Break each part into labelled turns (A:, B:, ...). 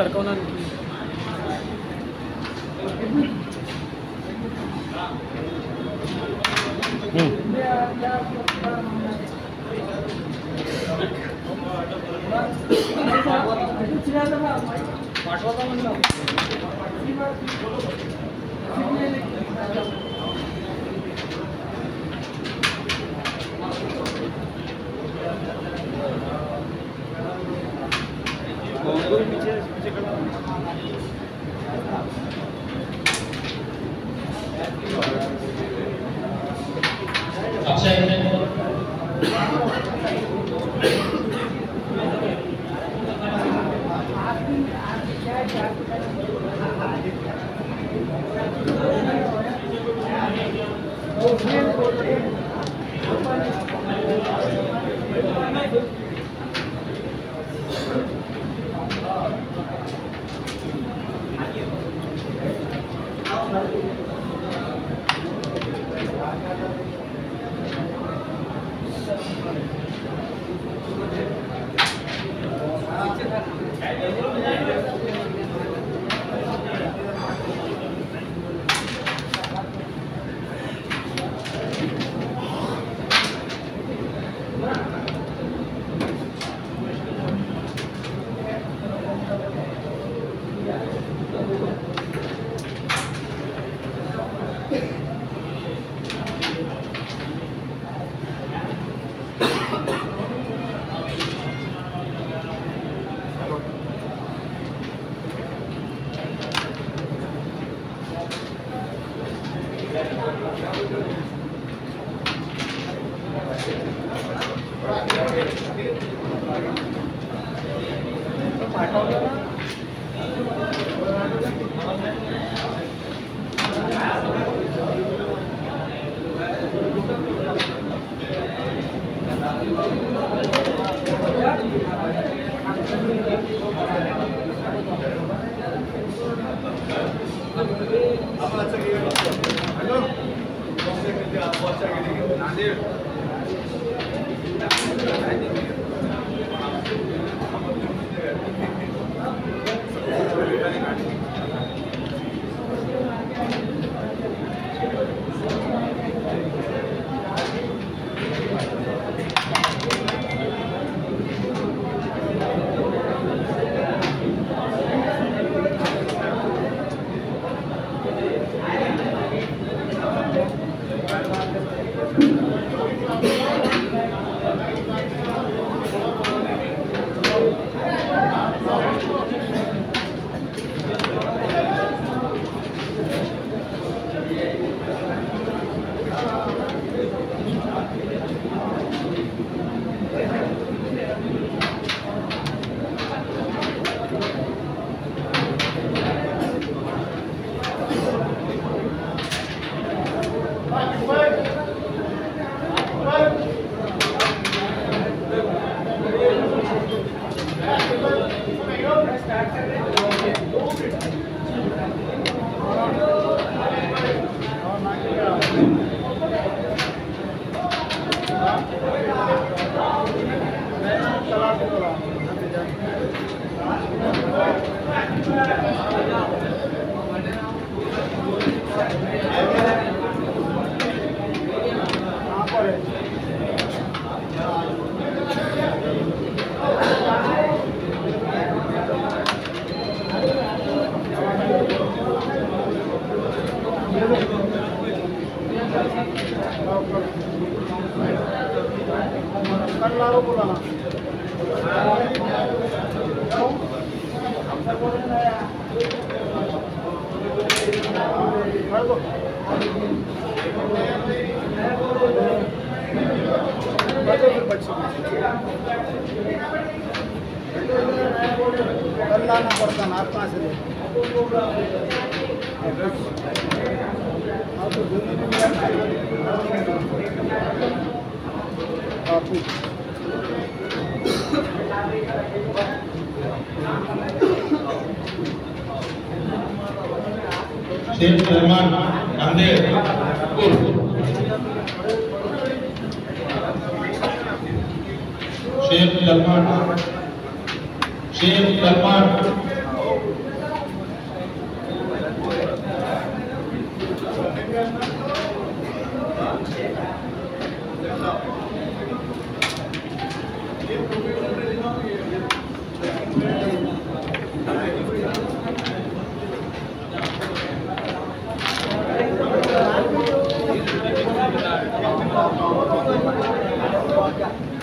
A: ਸੜਕਾਂ ਉਹਨਾਂ ਨੂੰ ਕੀ पाठवा आप
B: शेख सलमान नांदेड़ शेख सलमान शेख सलमान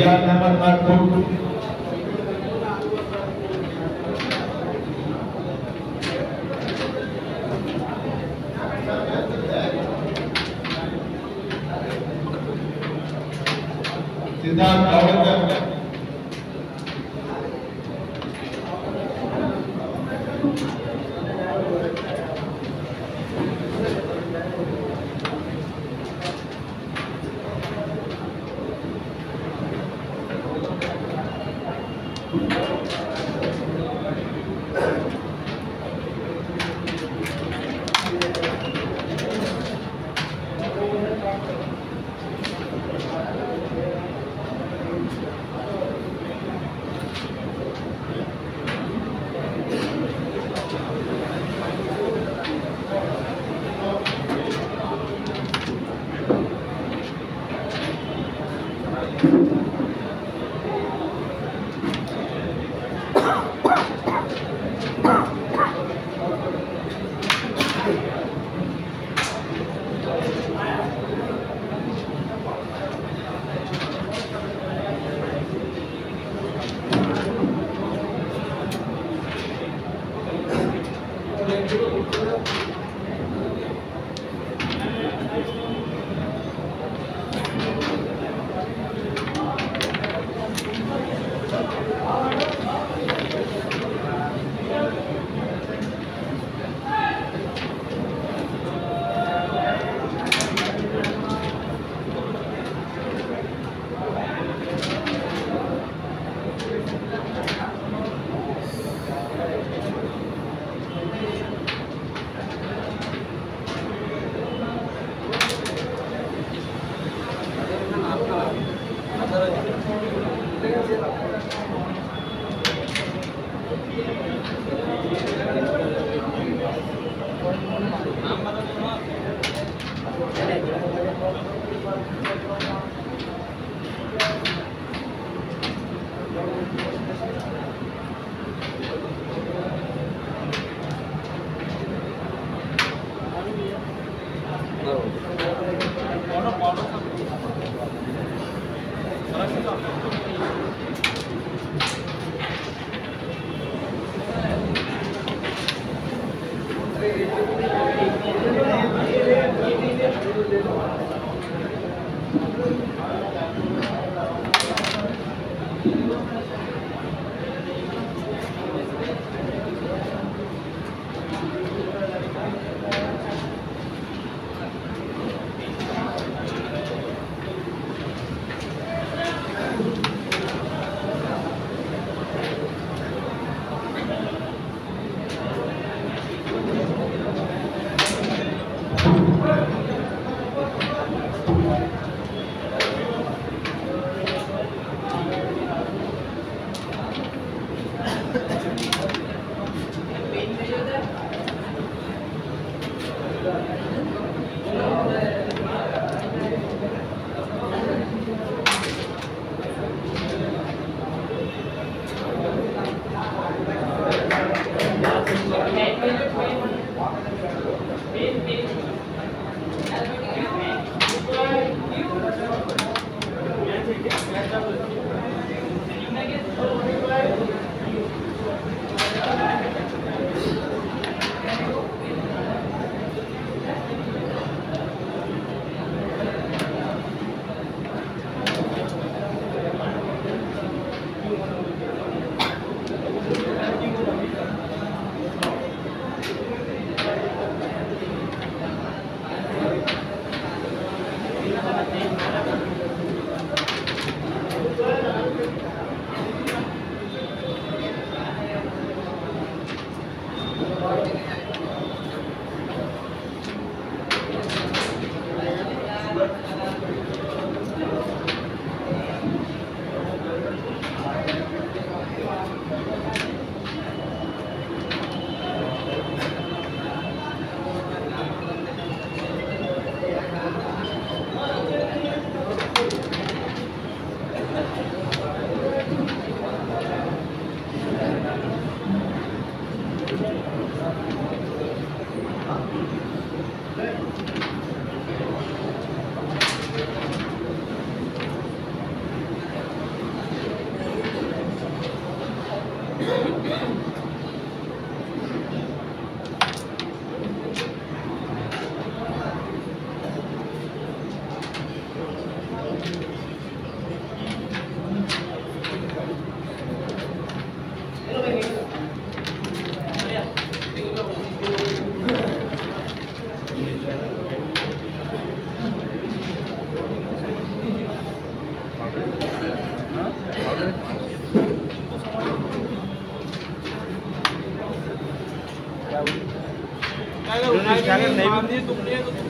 B: भैया Ahmad Nagpur
A: going on. do medo,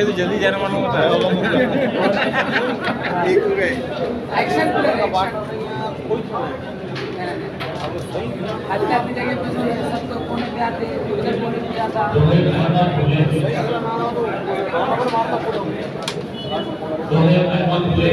A: कैसा तो जल्दी जाना मालूम होता है।
C: एक्शन प्लेयर का पार्ट आज अपनी जगह पे जो है सब तो कोने पे आते हैं उधर कोने पे जाता
D: दोहे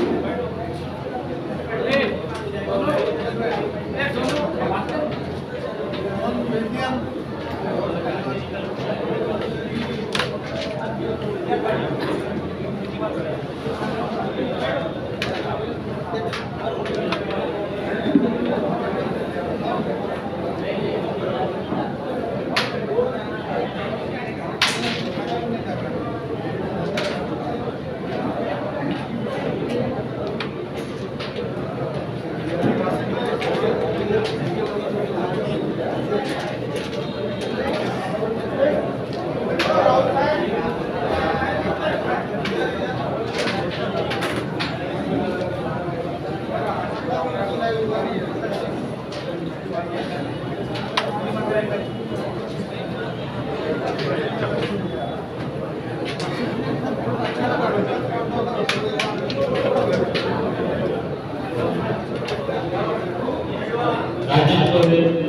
D: Thank you. दोहे अहमद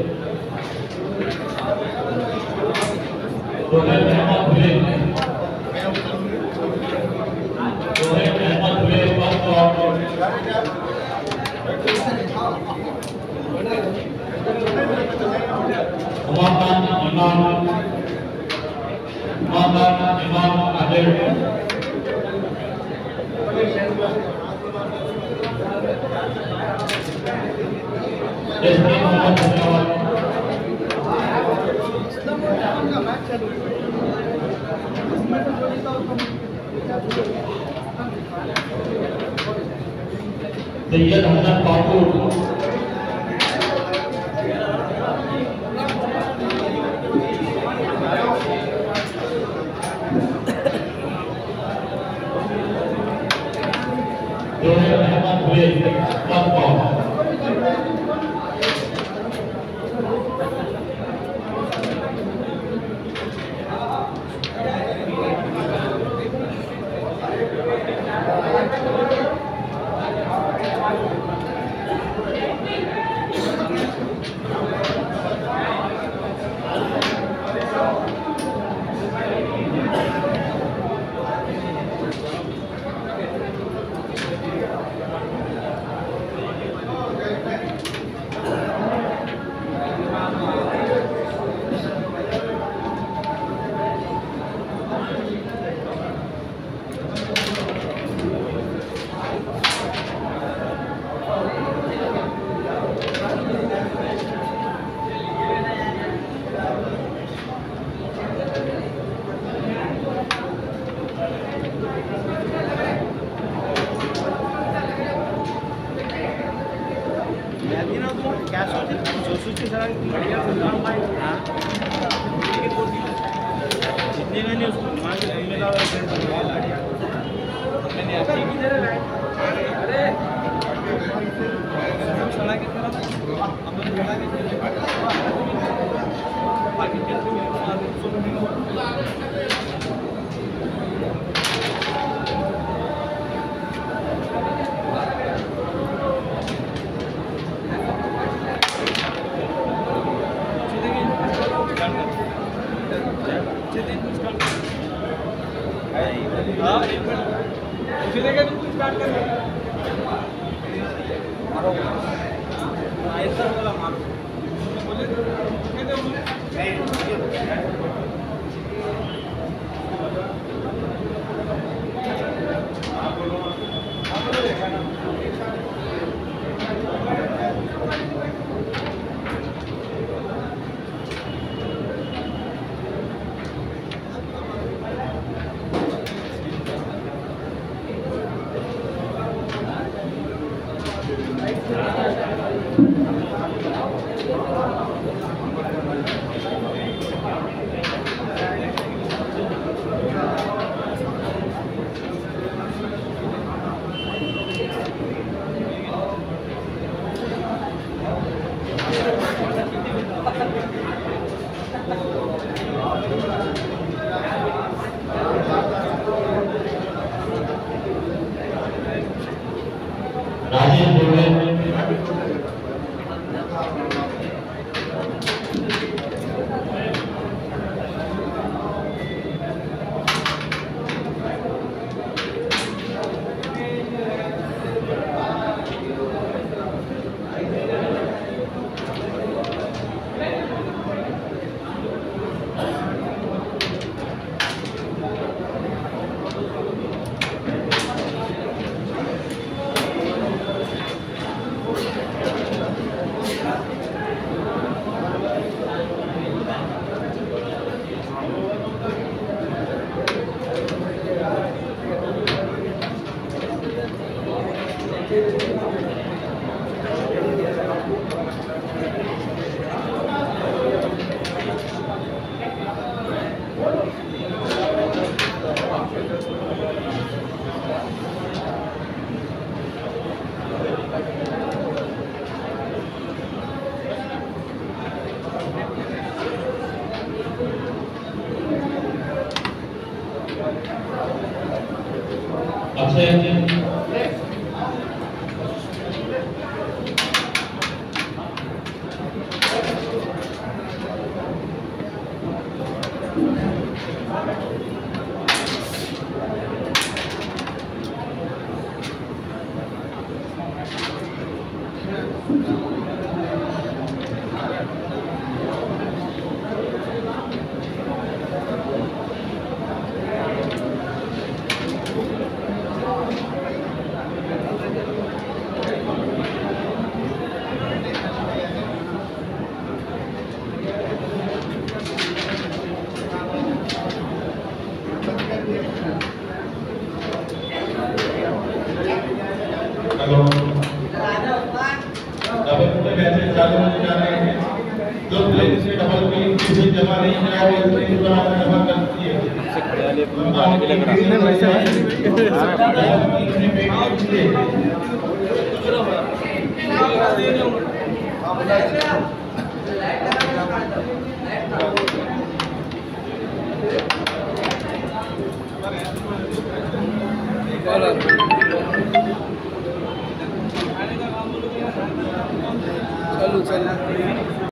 D: Tiga 在帮
B: 助